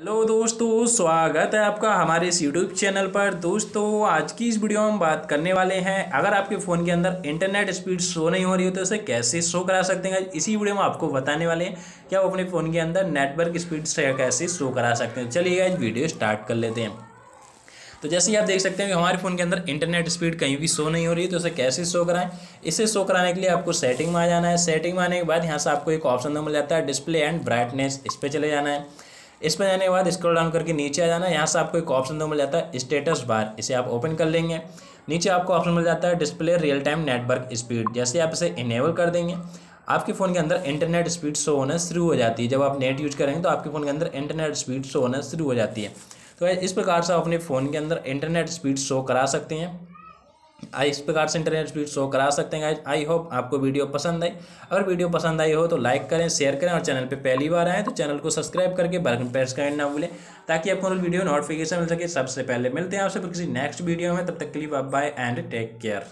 Hello दोस्तों, स्वागत है आपका हमारे इस यूट्यूब चैनल पर। दोस्तों, आज की इस वीडियो में हम बात करने वाले हैं। अगर आपके फ़ोन के अंदर इंटरनेट स्पीड शो नहीं हो रही हो तो उसे कैसे शो करा सकते हैं? इसी वीडियो में आपको बताने वाले हैं कि आप अपने फ़ोन के अंदर नेटवर्क स्पीड से कैसे शो करा सकते हैं। चलिए आज वीडियो स्टार्ट कर लेते हैं। तो जैसे ही आप देख सकते हैं कि हमारे फ़ोन के अंदर इंटरनेट स्पीड कहीं भी शो नहीं हो रही है तो उसे कैसे शो कराएँ? इसे शो कराने के लिए आपको सेटिंग में आ जाना है। सेटिंग में आने के बाद यहाँ से आपको एक ऑप्शन मिल जाता है, डिस्प्ले एंड ब्राइटनेस। इस पर चले जाना है। इस पर जाने के बाद स्क्रॉल डाउन करके नीचे आ जाना, यहाँ से आपको एक ऑप्शन दो मिल जाता है स्टेटस बार इसे आप ओपन कर लेंगे। नीचे आपको ऑप्शन मिल जाता है display real time network speed जैसे आप इसे इनेबल कर देंगे। आपके फ़ोन के अंदर इंटरनेट स्पीड शो होना शुरू हो जाती है। जब आप नेट यूज़ करेंगे तो आपके फ़ोन के अंदर इंटरनेट स्पीड शो होना शुरू हो जाती है। तो इस प्रकार से आप अपने फ़ोन के अंदर इंटरनेट स्पीड शो करा सकते हैं। आई इस प्रकार से इंटरनेट स्पीड शो करा सकते हैं गाइज़ आई होप आपको वीडियो पसंद आई। अगर वीडियो पसंद आई हो तो लाइक करें शेयर करें और चैनल पे पहली बार आए तो चैनल को सब्सक्राइब करके बेल प्रेस करें ना भूलें, ताकि आपको वीडियो नोटिफिकेशन मिल सके। सबसे पहले मिलते हैं आपसे किसी नेक्स्ट वीडियो में। तब तक के लिए बाय एंड टेक केयर